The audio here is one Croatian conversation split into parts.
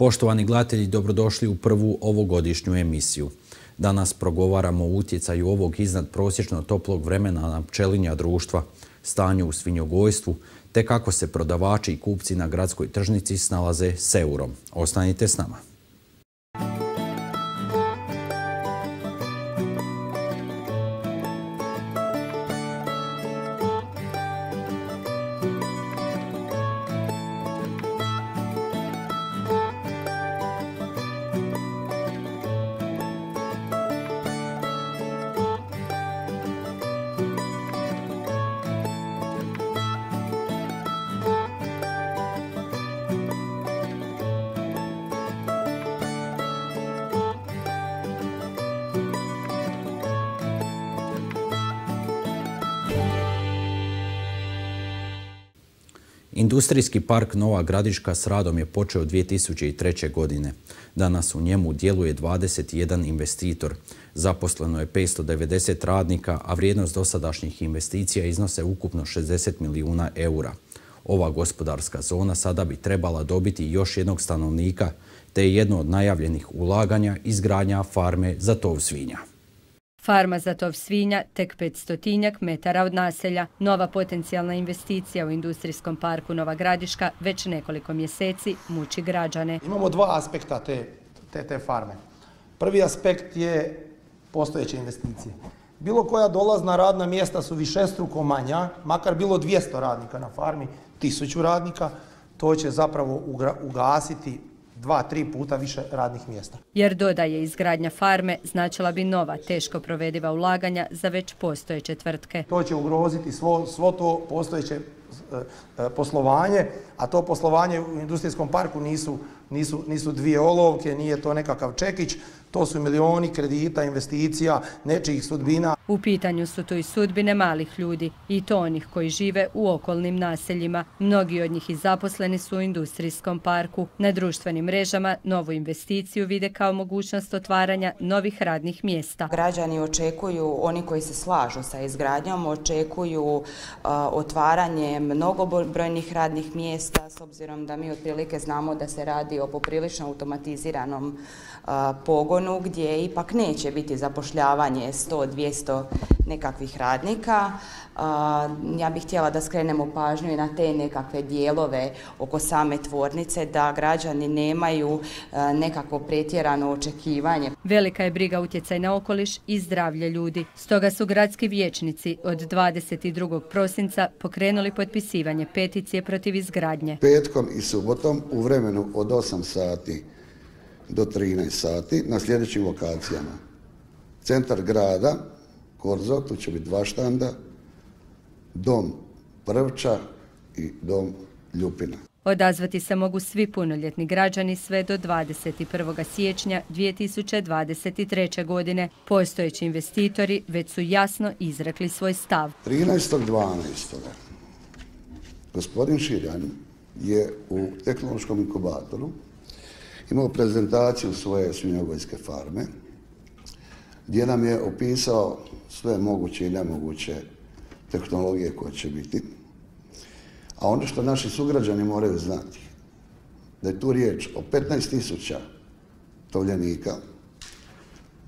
Poštovani gledatelji, dobrodošli u prvu ovogodišnju emisiju. Danas progovaramo o utjecaju ovog iznad prosječno toplog vremena na pčelinja društva, stanju u svinjogojstvu, te kako se prodavači i kupci na gradskoj tržnici snalaze s eurom. Ostanite s nama. Industrijski park Nova Gradiška s radom je počeo 2003. godine. Danas u njemu djeluje 21 investitor. Zaposleno je 590 radnika, a vrijednost dosadašnjih investicija iznose ukupno 60 milijuna eura. Ova gospodarska zona sada bi trebala dobiti još jednog stanovnika, te je jedno od najavljenih ulaganja izgradnja farme za tov svinja. Farma za tov svinja tek 500 metara od naselja. Nova potencijalna investicija u industrijskom parku Nova Gradiška već nekoliko mjeseci muči građane. Imamo dva aspekta te, te, te farme. Prvi aspekt je postojeće investicije. Bilo koja dolazna radna mjesta su višestruko manja, makar bilo 200 radnika na farmi, 1000 radnika, to će zapravo ugasiti dva, tri puta više radnih mjesta. Jer dodaje izgradnja farme značila bi nova teško provediva ulaganja za već postojeće tvrtke. To će ugroziti svo, svo to postojeće poslovanje, a to poslovanje u industrijskom parku nisu, nisu, nisu dvije olovke, nije to nekakav čekić, to su milioni kredita, investicija, nečijih sudbina. U pitanju su tu i sudbine malih ljudi i to onih koji žive u okolnim naseljima. Mnogi od njih i zaposleni su u industrijskom parku. Na društvenim mrežama novu investiciju vide kao mogućnost otvaranja novih radnih mjesta. Građani očekuju, oni koji se slažu sa izgradnjom, očekuju otvaranje mnogobrojnih radnih mjesta s obzirom da mi otprilike znamo da se radi o poprilično automatiziranom pogonu gdje ipak neće biti zapošljavanje 100-200 nekakvih radnika. Ja bih htjela da skrenemo pažnju i na te nekakve dijelove oko same tvornice da građani nemaju nekakvo pretjerano očekivanje. Velika je briga utjecaj na okoliš i zdravlje ljudi. Stoga su gradski vijećnici od 22. prosinca pokrenuli potpisivanje peticije protiv izgradnje. Petkom i subotom u vremenu od 8 sati do 13 sati na sljedećim lokacijama. Centar grada, Korzo, tu će biti dva štanda, dom Prvča i dom Ljupina. Odazvati se mogu svi punoljetni građani sve do 21. siječnja 2023. godine. Postojeći investitori već su jasno izrekli svoj stav. 13.12. gospodin Širjan je u tehnološkom inkubatoru imao prezentaciju svoje svinjogojske farme gdje nam je opisao sve moguće i nemoguće tehnologije koje će biti. A ono što naši sugrađani moraju znati, da je tu riječ o 15.000 tovljenika,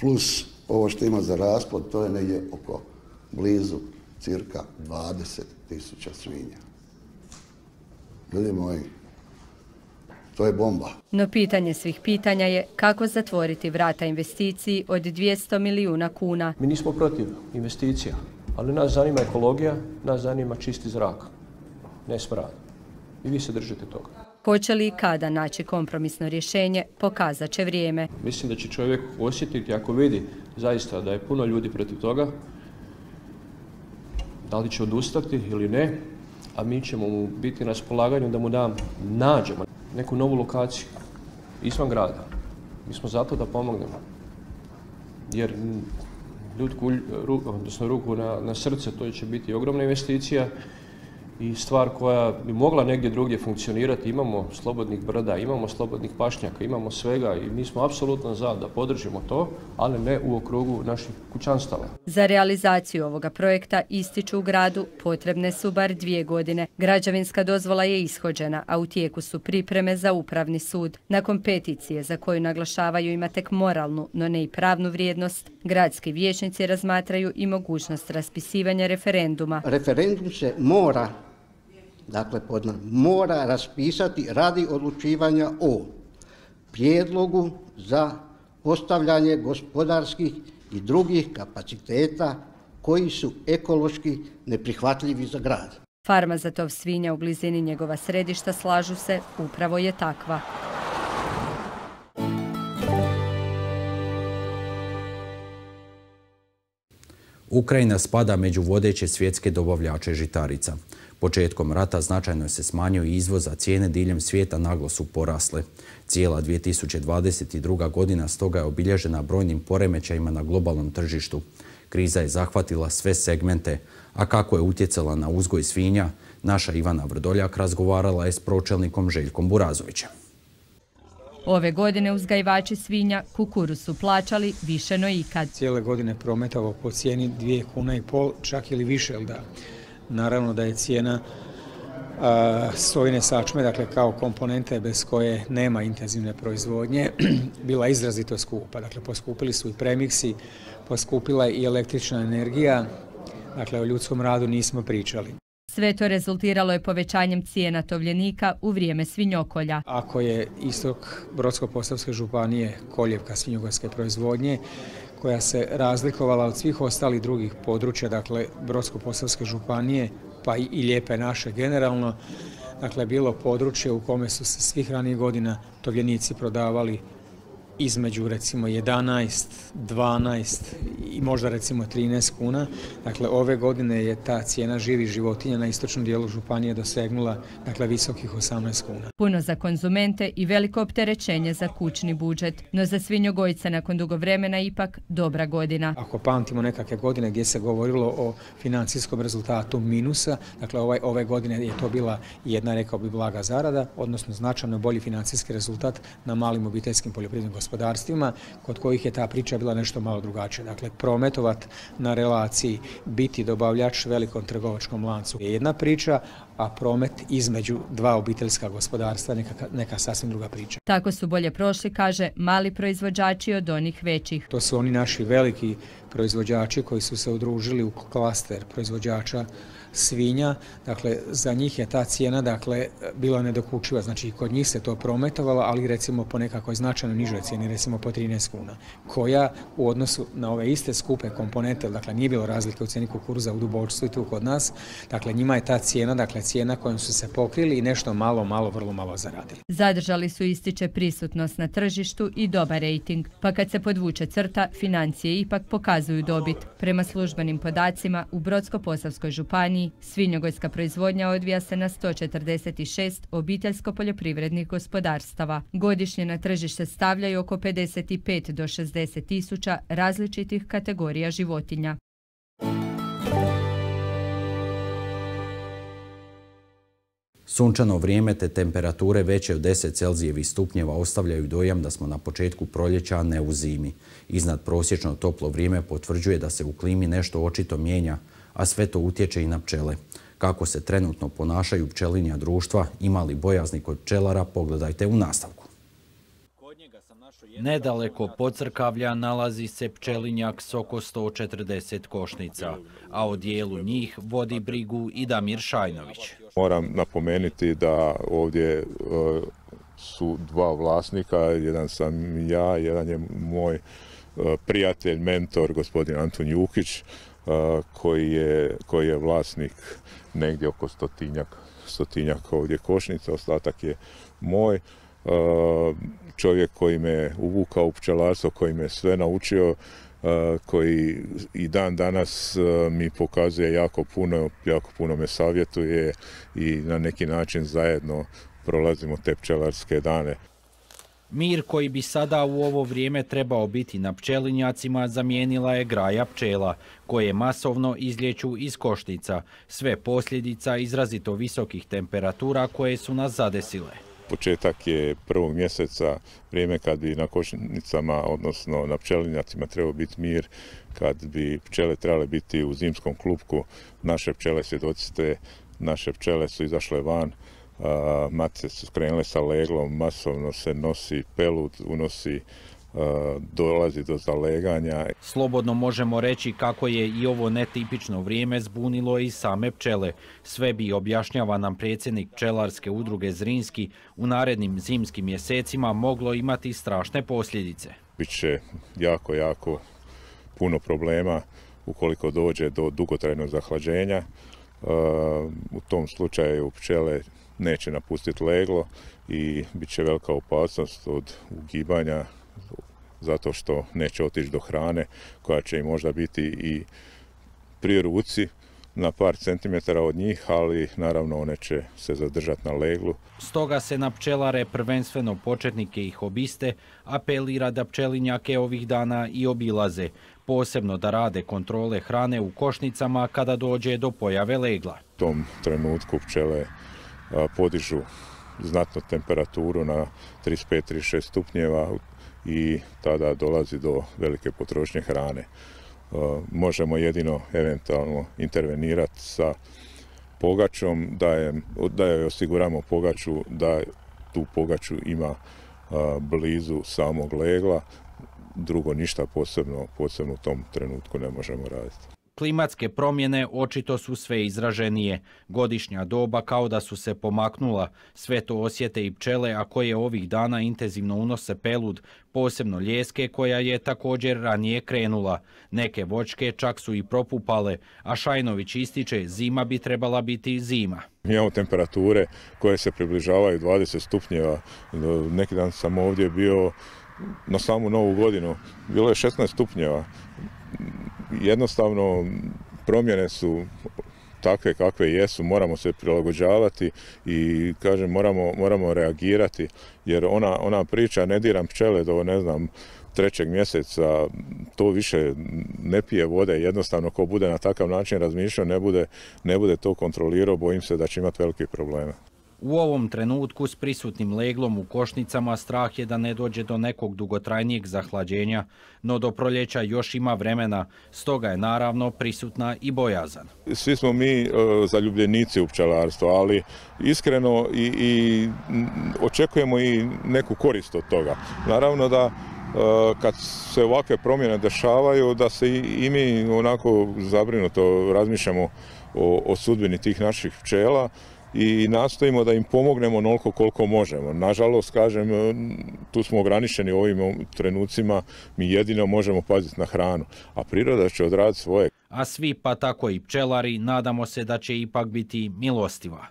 plus ovo što ima za raspod, to je negdje oko blizu cirka 20.000 svinja. Ljudi moji, to je bomba. No pitanje svih pitanja je kako zatvoriti vrata investiciji od 200 milijuna kuna. Mi nismo protiv investicija, ali nas zanima ekologija, nas zanima čisti zrak, ne smrad. I vi se držite toga. Hoće li i kada naći kompromisno rješenje, pokazat će vrijeme. Mislim da će čovjek osjetiti ako vidi zaista da je puno ljudi protiv toga, da li će odustati ili ne, a mi ćemo mu biti na raspolaganju da mu dam, nađemo neku novu lokaciju izvan grada. Mi smo zato da pomognemo. Jer ljudku, odnosno ruku na, na srce, to će biti ogromna investicija i stvar koja bi mogla negdje drugdje funkcionirati. Imamo slobodnih brda, imamo slobodnih pašnjaka, imamo svega i mi smo apsolutno za da podržimo to, ali ne u okrugu naših kućanstava. Za realizaciju ovoga projekta ističu u gradu potrebne su bar dvije godine. Građevinska dozvola je ishođena, a u tijeku su pripreme za upravni sud. Nakon peticije za koju naglašavaju ima tek moralnu, no ne i pravnu vrijednost, gradski vijećnici razmatraju i mogućnost raspisivanja referenduma. Referendum se mora dakle mora raspisati radi odlučivanja o prijedlogu za postavljanje gospodarskih i drugih kapaciteta koji su ekološki neprihvatljivi za grad. Farma za tov svinja u blizini njegova središta slažu se, upravo je takva. Ukrajina spada među vodeće svjetske dobavljače žitarica. Početkom rata značajno se smanjio izvoz, a cijene diljem svijeta naglo su porasle. Cijela 2022. godina stoga je obilježena brojnim poremećajima na globalnom tržištu. Kriza je zahvatila sve segmente, a kako je utjecala na uzgoj svinja, naša Ivana Vrdoljak razgovarala je s pročelnikom Željkom Burazovićem. Ove godine uzgajivači svinja kukuru su plaćali više no ikad. Cijele godine prometavo po cijeni dvije kuna i pol, čak ili više, da Naravno da je cijena sojine sačme, dakle kao komponente bez koje nema intenzivne proizvodnje, bila izrazito skupa. Dakle, poskupili su i premiksi, poskupila i električna energija, dakle o ljudskom radu nismo pričali. Sve to rezultiralo je povećanjem cijena tovljenika u vrijeme svinjokolja. Ako je istok Brodsko-Posavske županije koljevka svinjogorske proizvodnje, koja se razlikovala od svih ostalih drugih područja, dakle Brodsko-Posavske županije, pa i Lijepe naše generalno, dakle bilo područje u kome su se svih ranijih godina tovljenici prodavali između recimo 11, 12 i možda recimo 13 kuna. Dakle, ove godine je ta cijena živi životinja na istočnom dijelu županije dosegnula dakle, visokih 18 kuna. Puno za konzumente i veliko opterećenje za kućni budžet, no za svinjogojce nakon dugo vremena ipak dobra godina. Ako pamtimo nekakve godine gdje se govorilo o financijskom rezultatu minusa, dakle ovaj, ove godine je to bila jedna, rekao bi, blaga zarada, odnosno značajno bolji financijski rezultat na malim obiteljskim poljoprivrednim gospodarstvima kod kojih je ta priča bila nešto malo drugačija. Dakle, prometovat na relaciji biti dobavljač velikom trgovačkom lancu je jedna priča, a promet između dva obiteljska gospodarstva neka, neka sasvim druga priča. Tako su bolje prošli, kaže, mali proizvođači od onih većih. To su oni naši veliki proizvođači koji su se udružili u klaster proizvođača svinja, dakle za njih je ta cijena dakle bila nedokučiva, znači kod njih se to prometovalo, ali recimo po nekakvoj značajno nižoj cijeni, recimo po 13 kuna, koja u odnosu na ove iste skupe komponente, dakle nije bilo razlike u cijeni kukuruza u dubočstvu i tu kod nas, dakle njima je ta cijena, dakle cijena kojom su se pokrili i nešto malo, malo, vrlo malo zaradili. Zadržali su ističe prisutnost na tržištu i dobar rating, pa kad se podvuče crta, financije ipak pokazuju dobit. Prema službenim podacima u Brodsko-Posavskoj županiji Svinjogojska proizvodnja odvija se na 146 obiteljsko-poljoprivrednih gospodarstava. Godišnje na tržište stavljaju oko 55 do 60 tisuća različitih kategorija životinja. Sunčano vrijeme te temperature veće od 10 Celzijevih stupnjeva ostavljaju dojam da smo na početku proljeća, a ne u zimi. Iznad prosječno toplo vrijeme potvrđuje da se u klimi nešto očito mijenja, a sve to utječe i na pčele. Kako se trenutno ponašaju pčelinja društva, imali bojazni kod pčelara, pogledajte u nastavku. Nedaleko Pocrkavlja nalazi se pčelinjak s oko 140 košnica, a o dijelu njih vodi brigu i Damir Šajnović. Moram napomenuti da ovdje e, su dva vlasnika, jedan sam ja, jedan je moj e, prijatelj, mentor, gospodin Anton Jukić, koji je, koji je vlasnik negdje oko stotinjak, stotinjak ovdje košnica, ostatak je moj. Čovjek koji me uvukao u pčelarstvo, koji me sve naučio, koji i dan danas mi pokazuje jako puno, jako puno me savjetuje i na neki način zajedno prolazimo te pčelarske dane. Mir koji bi sada u ovo vrijeme trebao biti na pčelinjacima zamijenila je graja pčela, koje masovno izlječu iz košnica, sve posljedica izrazito visokih temperatura koje su nas zadesile. Početak je prvog mjeseca, vrijeme kad bi na košnicama, odnosno na pčelinjacima trebao biti mir, kad bi pčele trebale biti u zimskom klupku. Naše pčele svjedocite, naše pčele su izašle van, matice su krenule sa leglom, masovno se nosi pelud, unosi dolazi do zaleganja. Slobodno možemo reći kako je i ovo netipično vrijeme zbunilo i same pčele. Sve bi objašnjava nam predsjednik pčelarske udruge Zrinski u narednim zimskim mjesecima moglo imati strašne posljedice. Biće jako, jako puno problema ukoliko dođe do dugotrajnog zahlađenja. U tom slučaju pčele neće napustiti leglo i bit će velika opasnost od ugibanja zato što neće otići do hrane koja će im možda biti i pri ruci na par centimetara od njih, ali naravno one će se zadržati na leglu. Stoga se na pčelare, prvenstveno početnike i hobiste, apelira da pčelinjake ovih dana i obilaze, posebno da rade kontrole hrane u košnicama kada dođe do pojave legla. U tom trenutku pčele podižu znatno temperaturu na 35-36 stupnjeva i tada dolazi do velike potrošnje hrane. Možemo jedino eventualno intervenirati sa pogačom, da je osiguramo pogaču, da tu pogaču ima blizu samog legla, drugo ništa posebno, posebno u tom trenutku ne možemo raditi. Klimatske promjene očito su sve izraženije. Godišnja doba kao da su se pomaknula. Sve to osjete i pčele, a koje ovih dana intenzivno unose pelud, posebno ljeske koja je također ranije krenula. Neke vočke čak su i propupale, a Šajnović ističe zima bi trebala biti zima. Imamo temperature koje se približavaju 20 stupnjeva. Neki dan sam ovdje bio na samu novu godinu. Bilo je 16 stupnjeva jednostavno promjene su takve kakve jesu, moramo se prilagođavati i kažem moramo, moramo reagirati jer ona, ona priča ne diram pčele do ne znam trećeg mjeseca to više ne pije vode, jednostavno ko bude na takav način razmišljao ne bude, ne bude to kontrolirao, bojim se da će imati velike probleme. U ovom trenutku s prisutnim leglom u košnicama strah je da ne dođe do nekog dugotrajnijeg zahlađenja, no do proljeća još ima vremena, stoga je naravno prisutna i bojazan. Svi smo mi e, zaljubljenici u pčelarstvo, ali iskreno i, očekujemo i neku korist od toga. Naravno da e, kad se ovakve promjene dešavaju, da se i, mi onako zabrinuto razmišljamo o sudbini tih naših pčela, i nastojimo da im pomognemo onoliko koliko možemo. Nažalost, kažem, tu smo ograničeni u ovim trenucima, mi jedino možemo paziti na hranu, a priroda će odraditi svoje. A svi, pa tako i pčelari, nadamo se da će ipak biti milostiva.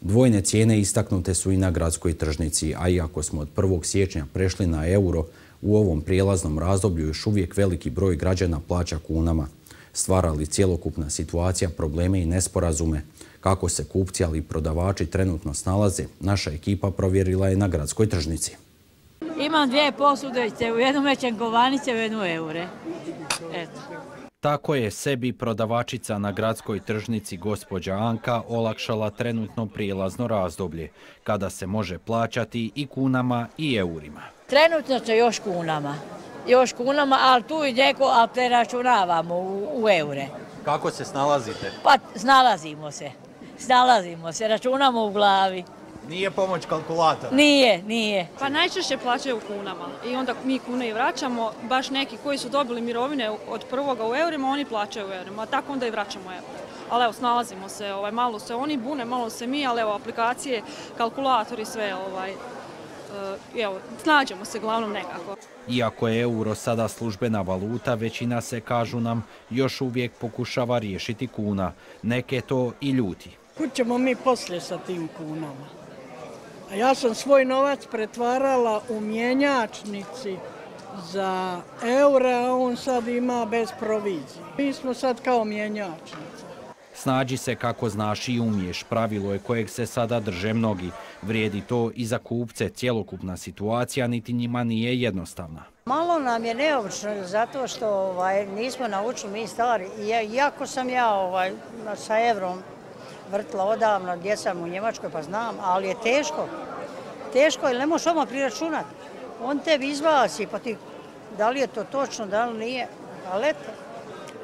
Dvojne cijene istaknute su i na gradskoj tržnici, a iako smo od 1. siječnja prešli na euro, u ovom prijelaznom razdoblju još uvijek veliki broj građana plaća kunama. Stvara li cjelokupna situacija probleme i nesporazume? Kako se kupci, ali i prodavači trenutno snalaze, naša ekipa provjerila je na gradskoj tržnici. Imam dvije posudice, u jednu mećem kovanice, u jednu eure. Eto. Tako je sebi prodavačica na gradskoj tržnici gospođa Anka olakšala trenutno prijelazno razdoblje, kada se može plaćati i kunama i eurima. Trenutno se još kunama, još kunama, ali tu i neko, ali preračunavamo u, u eure. Kako se snalazite? Pa snalazimo se, snalazimo se, računamo u glavi. Nije pomoć kalkulatora? Nije, nije. Pa najčešće plaćaju kunama i onda mi kune i vraćamo. Baš neki koji su dobili mirovine od prvoga u eurima, oni plaćaju u eurima, a tako onda i vraćamo euro. Ali evo, snalazimo se, ovaj, malo se oni bune, malo se mi, ali evo, aplikacije, kalkulatori, sve, ovaj, evo, snađemo se glavnom nekako. Iako je euro sada službena valuta, većina se, kažu nam, još uvijek pokušava riješiti kuna. Neke to i ljuti. Kud ćemo mi poslije sa tim kunama? A ja sam svoj novac pretvarala u mjenjačnici za eure, a on sad ima bez provizije. Mi smo sad kao mjenjačnica. Snađi se kako znaš i umiješ, pravilo je kojeg se sada drže mnogi. Vrijedi to i za kupce, cjelokupna situacija niti njima nije jednostavna. Malo nam je neobično zato što ovaj, nismo naučili mi stari. Iako sam ja ovaj, sa evrom vrtla odavno, gdje sam u Njemačkoj pa znam, ali je teško. Teško jer ne možeš odmah priračunati. On tebi izvasi pa ti da li je to točno, da li nije. Ali eto,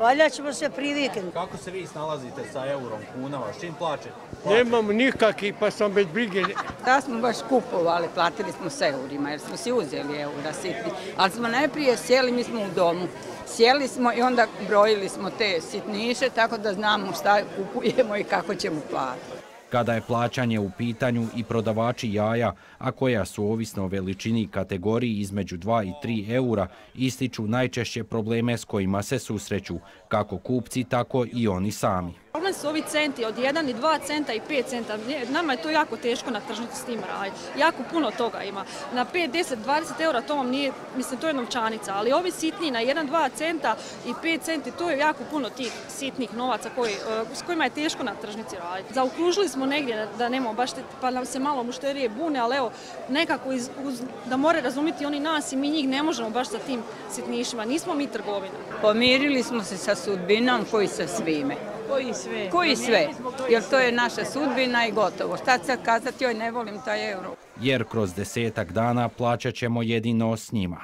valjda ćemo se priviknuti. Kako se vi snalazite sa eurom, kunama, s čim plaćete? Nemam nikakvi pa sam bez brige. Da smo baš kupovali, platili smo s eurima jer smo si uzeli eura sitni. Ali smo najprije sjeli, mi smo u domu. Sjeli smo i onda brojili smo te sitniše tako da znamo šta kupujemo i kako ćemo platiti kada je plaćanje u pitanju i prodavači jaja, a koja su ovisno o veličini kategoriji između 2 i 3 eura, ističu najčešće probleme s kojima se susreću, kako kupci, tako i oni sami. Problem su ovi centi od 1 i 2 centa i 5 centa. Nama je to jako teško na tržnici s tim raditi. Jako puno toga ima. Na 5, 10, 20 eura to vam nije, mislim to je novčanica, ali ovi sitni na 1, 2 centa i 5 centi, to je jako puno tih sitnih novaca koji, e, s kojima je teško na tržnici raditi. Zaokružili smo negdje da nemamo baš, pa nam se malo mušterije bune, ali evo, nekako da more razumjeti oni nas i mi njih ne možemo baš sa tim sitnišima. Nismo mi trgovina. Pomirili smo se sa sudbinom koji sa svime. Koji sve? Koji sve? Jer to je naša sudbina i gotovo. Šta sad kazati, joj ne volim taj euro. Jer kroz desetak dana plaćat ćemo jedino s njima.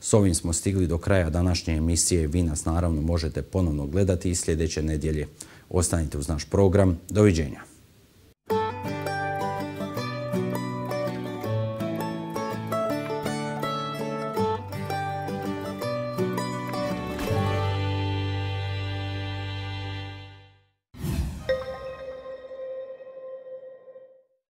S ovim smo stigli do kraja današnje emisije. Vi nas naravno možete ponovno gledati i sljedeće nedjelje. Ostanite uz naš program. Doviđenja.